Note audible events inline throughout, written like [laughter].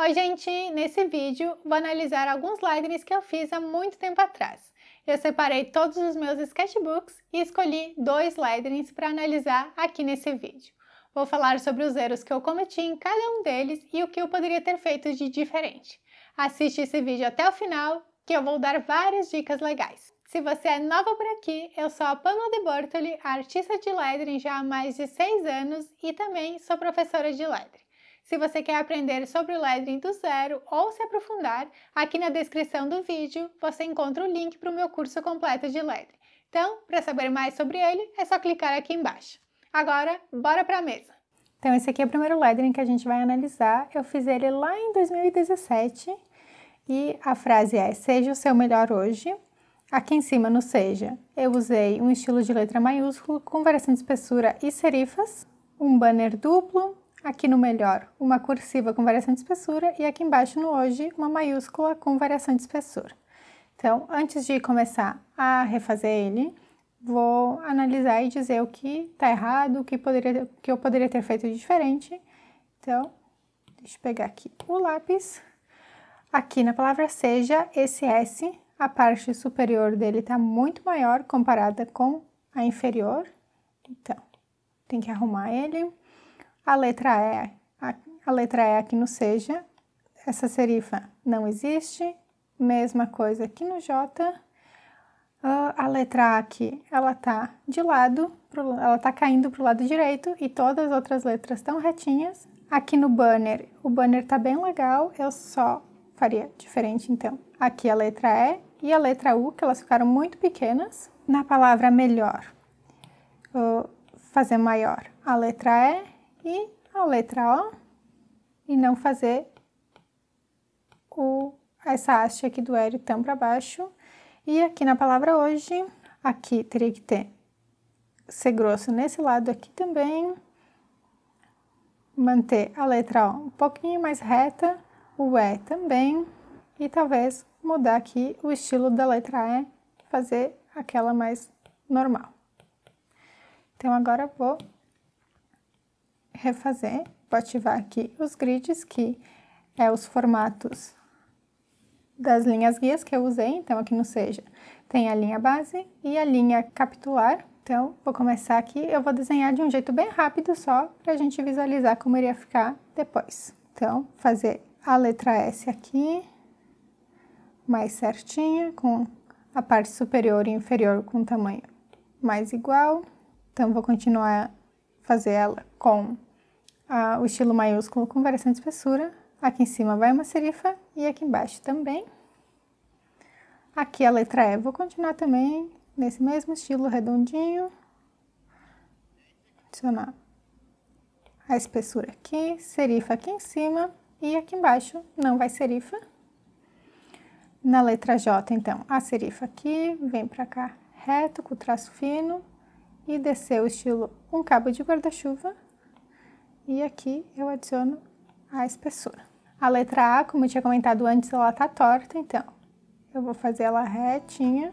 Oi gente, nesse vídeo vou analisar alguns letters que eu fiz há muito tempo atrás. Eu separei todos os meus sketchbooks e escolhi dois letterings para analisar aqui nesse vídeo. Vou falar sobre os erros que eu cometi em cada um deles e o que eu poderia ter feito de diferente. Assiste esse vídeo até o final que eu vou dar várias dicas legais. Se você é nova por aqui, eu sou a Pamela de Bortoli, artista de lettering já há mais de 6 anos e também sou professora de lettering. Se você quer aprender sobre o lettering do zero ou se aprofundar, aqui na descrição do vídeo você encontra o link para o meu curso completo de lettering. Então, para saber mais sobre ele, é só clicar aqui embaixo. Agora, bora para a mesa! Então, esse aqui é o primeiro lettering que a gente vai analisar. Eu fiz ele lá em 2017 e a frase é: Seja o seu melhor hoje. Aqui em cima, no Seja, eu usei um estilo de letra maiúsculo com variação de espessura e serifas, um banner duplo, Aqui no melhor, uma cursiva com variação de espessura e aqui embaixo no hoje, uma maiúscula com variação de espessura. Então, antes de começar a refazer ele, vou analisar e dizer o que está errado, o que, poderia, que eu poderia ter feito de diferente. Então, deixa eu pegar aqui o lápis. Aqui na palavra seja, esse S, a parte superior dele está muito maior comparada com a inferior. Então, tem que arrumar ele. A letra E, a, a letra E aqui no seja, essa serifa não existe. Mesma coisa aqui no J. Uh, a letra A aqui, ela tá de lado, pro, ela tá caindo para o lado direito e todas as outras letras estão retinhas. Aqui no banner, o banner tá bem legal, eu só faria diferente então. Aqui a letra E e a letra U, que elas ficaram muito pequenas. Na palavra melhor, uh, fazer maior a letra E e a letra O e não fazer o, essa haste aqui do eritão para baixo. E aqui na palavra hoje, aqui teria que ter ser grosso nesse lado aqui também. Manter a letra O um pouquinho mais reta, o E também. E talvez mudar aqui o estilo da letra E, fazer aquela mais normal. Então, agora vou refazer, vou ativar aqui os grids, que é os formatos das linhas guias que eu usei, então aqui no Seja tem a linha base e a linha capitular. Então, vou começar aqui, eu vou desenhar de um jeito bem rápido só, para a gente visualizar como iria ficar depois. Então, fazer a letra S aqui, mais certinha, com a parte superior e inferior com tamanho mais igual. Então, vou continuar fazer ela com o estilo maiúsculo com variação de espessura. Aqui em cima vai uma serifa e aqui embaixo também. Aqui a letra E, vou continuar também nesse mesmo estilo redondinho. Adicionar a espessura aqui, serifa aqui em cima e aqui embaixo não vai serifa. Na letra J, então, a serifa aqui, vem pra cá reto, com traço fino e descer o estilo um cabo de guarda-chuva e aqui eu adiciono a espessura. A letra A, como eu tinha comentado antes, ela tá torta, então eu vou fazer ela retinha.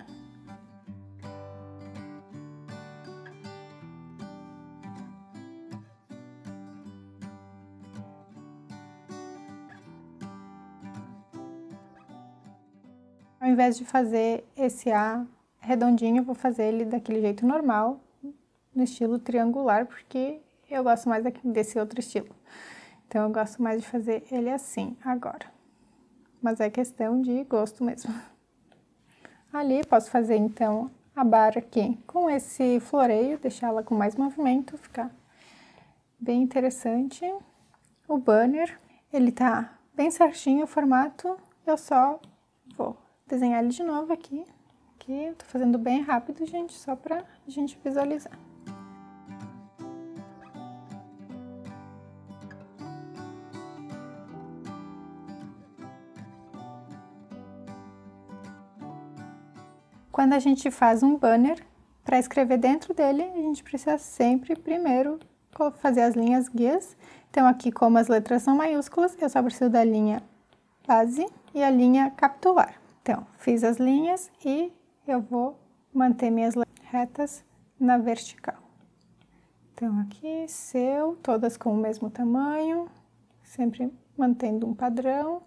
Ao invés de fazer esse A redondinho, eu vou fazer ele daquele jeito normal, no estilo triangular, porque eu gosto mais desse outro estilo. Então, eu gosto mais de fazer ele assim, agora. Mas é questão de gosto mesmo. Ali, posso fazer, então, a barra aqui com esse floreio, deixar ela com mais movimento, ficar bem interessante. O banner, ele tá bem certinho o formato, eu só vou desenhar ele de novo aqui. Aqui, tô fazendo bem rápido, gente, só pra gente visualizar. Quando a gente faz um banner, para escrever dentro dele, a gente precisa sempre primeiro fazer as linhas guias. Então, aqui, como as letras são maiúsculas, eu só preciso da linha base e a linha capitular. Então, fiz as linhas e eu vou manter minhas retas na vertical. Então, aqui, seu, todas com o mesmo tamanho, sempre mantendo um padrão.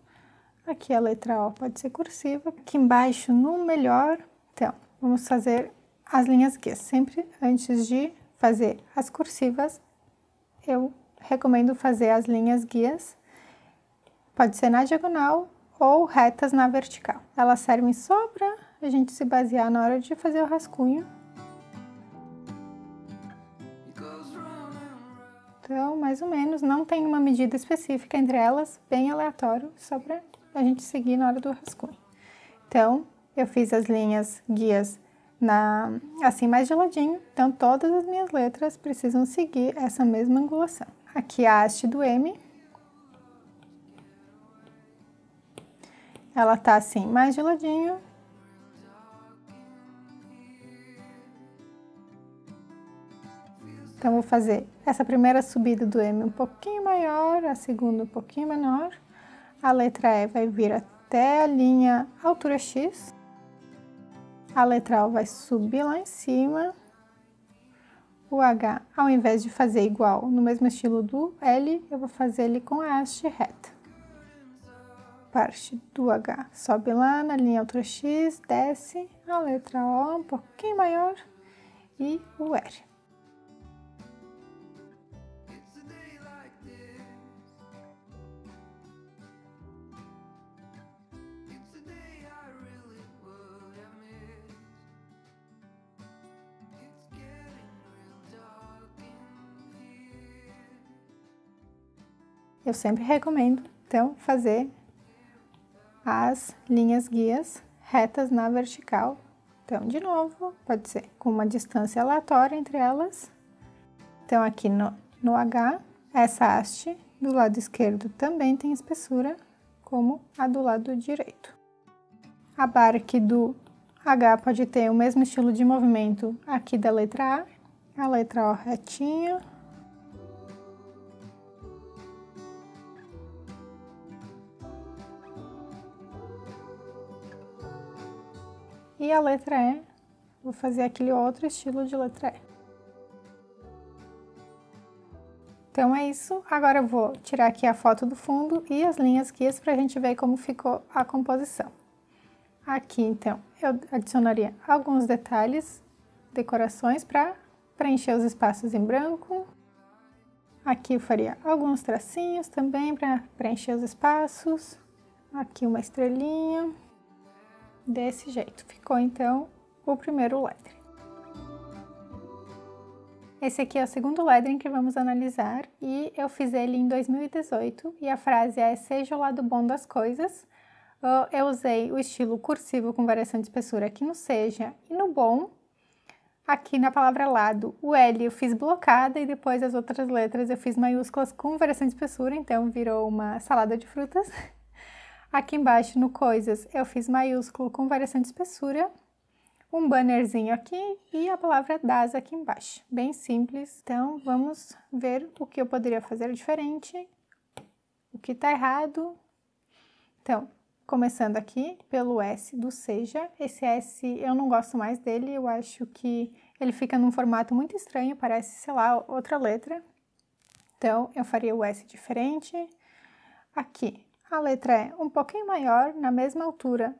Aqui a letra O pode ser cursiva. Aqui embaixo, no melhor, então, vamos fazer as linhas guias. Sempre antes de fazer as cursivas, eu recomendo fazer as linhas guias. Pode ser na diagonal ou retas na vertical. Elas servem só para a gente se basear na hora de fazer o rascunho. Então, mais ou menos, não tem uma medida específica entre elas, bem aleatório, só para a gente seguir na hora do rascunho. Então, eu fiz as linhas guias na, assim mais de ladinho, então todas as minhas letras precisam seguir essa mesma angulação. Aqui a haste do M, ela tá assim mais de ladinho. Então, vou fazer essa primeira subida do M um pouquinho maior, a segunda um pouquinho menor. A letra E vai vir até a linha altura X. A letra O vai subir lá em cima. O H, ao invés de fazer igual no mesmo estilo do L, eu vou fazer ele com a haste reta. Parte do H sobe lá na linha altura X, desce, a letra O um pouquinho maior e o R. eu sempre recomendo, então, fazer as linhas guias retas na vertical. Então, de novo, pode ser com uma distância aleatória entre elas. Então, aqui no, no H, essa haste do lado esquerdo também tem espessura, como a do lado direito. A barra aqui do H pode ter o mesmo estilo de movimento aqui da letra A, a letra O retinha, E a letra E, vou fazer aquele outro estilo de letra E. Então é isso, agora eu vou tirar aqui a foto do fundo e as linhas guias para a gente ver como ficou a composição. Aqui, então, eu adicionaria alguns detalhes, decorações para preencher os espaços em branco. Aqui eu faria alguns tracinhos também para preencher os espaços. Aqui uma estrelinha desse jeito. Ficou então o primeiro lettering. Esse aqui é o segundo lettering que vamos analisar e eu fiz ele em 2018 e a frase é seja o lado bom das coisas. Eu usei o estilo cursivo com variação de espessura aqui no seja e no bom. Aqui na palavra lado, o L eu fiz blocada e depois as outras letras eu fiz maiúsculas com variação de espessura, então virou uma salada de frutas. [laughs] Aqui embaixo no coisas eu fiz maiúsculo com variação de espessura, um bannerzinho aqui e a palavra das aqui embaixo. Bem simples. Então vamos ver o que eu poderia fazer diferente, o que está errado. Então, começando aqui pelo S do seja. Esse S eu não gosto mais dele, eu acho que ele fica num formato muito estranho, parece, sei lá, outra letra. Então, eu faria o S diferente. Aqui, a letra é um pouquinho maior, na mesma altura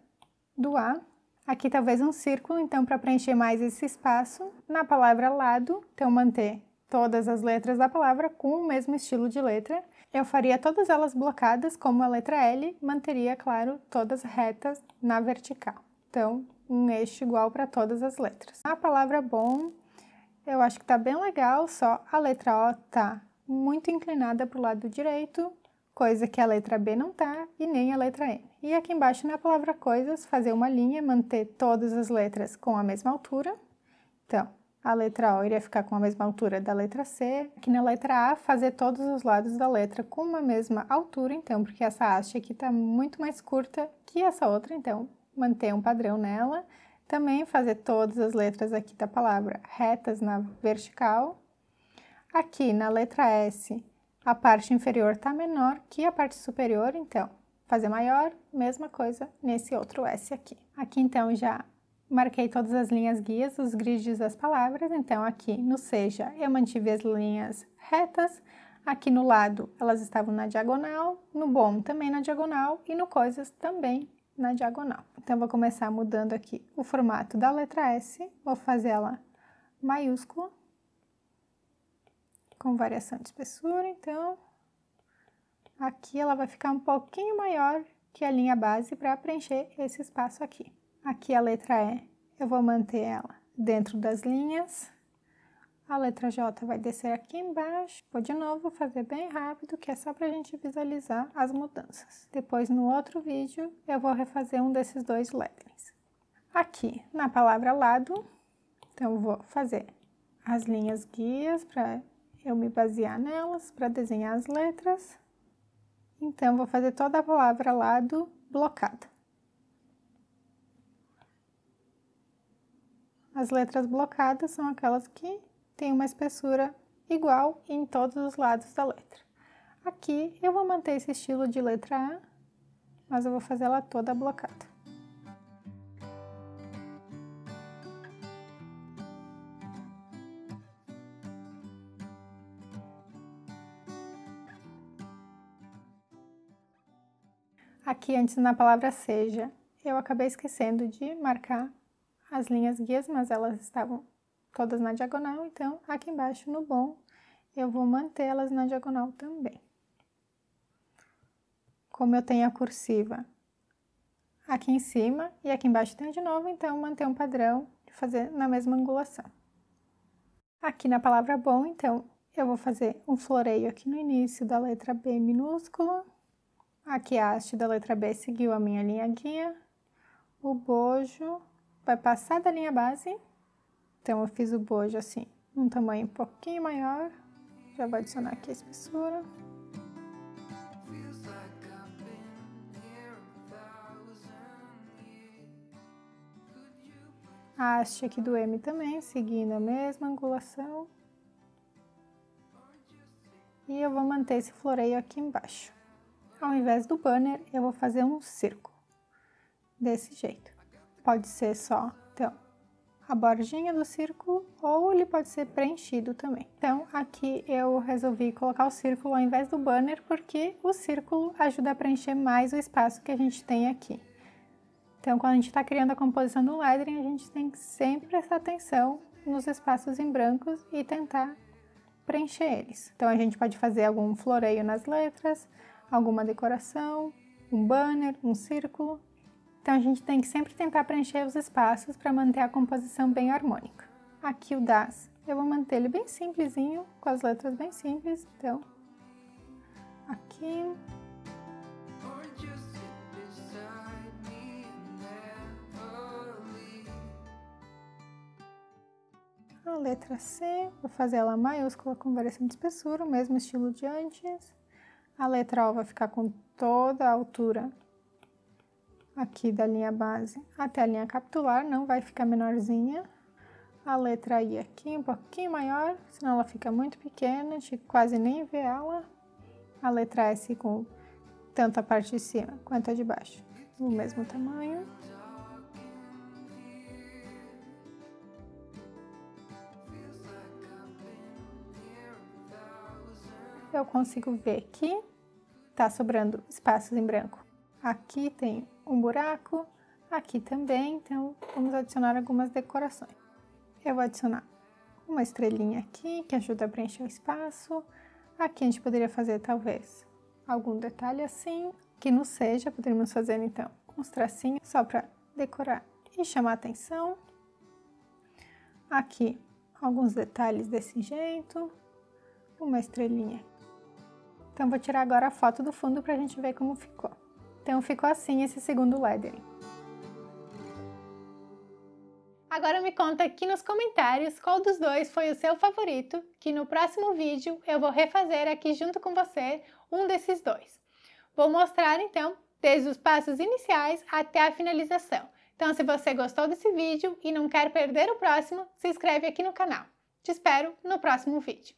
do A. Aqui talvez um círculo, então para preencher mais esse espaço. Na palavra lado, então manter todas as letras da palavra com o mesmo estilo de letra. Eu faria todas elas blocadas como a letra L, manteria, claro, todas retas na vertical. Então, um eixo igual para todas as letras. A palavra bom, eu acho que tá bem legal, só a letra O tá muito inclinada para o lado direito coisa que a letra B não tá e nem a letra N. E aqui embaixo na palavra coisas, fazer uma linha, manter todas as letras com a mesma altura. Então, a letra O iria ficar com a mesma altura da letra C. Aqui na letra A, fazer todos os lados da letra com uma mesma altura, então, porque essa haste aqui está muito mais curta que essa outra, então, manter um padrão nela. Também fazer todas as letras aqui da palavra retas na vertical. Aqui na letra S, a parte inferior está menor que a parte superior, então, fazer maior, mesma coisa nesse outro S aqui. Aqui, então, já marquei todas as linhas guias, os grids das palavras, então aqui no seja eu mantive as linhas retas, Aqui no lado elas estavam na diagonal, no bom também na diagonal e no coisas também na diagonal. Então, vou começar mudando aqui o formato da letra S, vou fazer ela maiúscula, com variação de espessura, então, aqui ela vai ficar um pouquinho maior que a linha base para preencher esse espaço aqui. Aqui a letra E, eu vou manter ela dentro das linhas, a letra J vai descer aqui embaixo. Vou de novo fazer bem rápido, que é só para a gente visualizar as mudanças. Depois, no outro vídeo, eu vou refazer um desses dois letterings. Aqui, na palavra lado, então vou fazer as linhas guias para eu me basear nelas, para desenhar as letras. Então, vou fazer toda a palavra lado blocada. As letras blocadas são aquelas que tem uma espessura igual em todos os lados da letra. Aqui eu vou manter esse estilo de letra A, mas eu vou fazer ela toda blocada. Aqui antes na palavra seja, eu acabei esquecendo de marcar as linhas guias, mas elas estavam todas na diagonal, então aqui embaixo no bom eu vou mantê-las na diagonal também. Como eu tenho a cursiva aqui em cima e aqui embaixo tem de novo, então manter um padrão de fazer na mesma angulação. Aqui na palavra bom, então, eu vou fazer um floreio aqui no início da letra B minúscula. Aqui a haste da letra B seguiu a minha linha guia. O bojo vai passar da linha base então, eu fiz o bojo assim, um tamanho um pouquinho maior. Já vou adicionar aqui a espessura. A haste aqui do M também, seguindo a mesma angulação. E eu vou manter esse floreio aqui embaixo. Ao invés do banner, eu vou fazer um círculo. Desse jeito. Pode ser só, então, a bordinha do círculo ou ele pode ser preenchido também. Então aqui eu resolvi colocar o círculo ao invés do banner porque o círculo ajuda a preencher mais o espaço que a gente tem aqui. Então quando a gente está criando a composição do lettering a gente tem que sempre prestar atenção nos espaços em brancos e tentar preencher eles. Então a gente pode fazer algum floreio nas letras, alguma decoração, um banner, um círculo então a gente tem que sempre tentar preencher os espaços para manter a composição bem harmônica. Aqui o das, eu vou manter ele bem simplesinho, com as letras bem simples, então aqui A letra C, vou fazer ela maiúscula com variação de espessura, o mesmo estilo de antes. A letra O vai ficar com toda a altura aqui da linha base até a linha capitular, não vai ficar menorzinha. A letra I aqui um pouquinho maior, senão ela fica muito pequena, a gente quase nem vê ela. A letra S com tanto a parte de cima quanto a de baixo, no mesmo tamanho. Eu consigo ver que tá sobrando espaços em branco. Aqui tem um buraco, aqui também, então vamos adicionar algumas decorações. Eu vou adicionar uma estrelinha aqui, que ajuda a preencher o espaço. Aqui a gente poderia fazer, talvez, algum detalhe assim, que não seja, poderíamos fazer, então, uns tracinhos só para decorar e chamar atenção. Aqui, alguns detalhes desse jeito, uma estrelinha. Então, vou tirar agora a foto do fundo para a gente ver como ficou. Então ficou assim esse segundo lettering. Agora me conta aqui nos comentários qual dos dois foi o seu favorito, que no próximo vídeo eu vou refazer aqui junto com você um desses dois. Vou mostrar então desde os passos iniciais até a finalização. Então se você gostou desse vídeo e não quer perder o próximo, se inscreve aqui no canal. Te espero no próximo vídeo.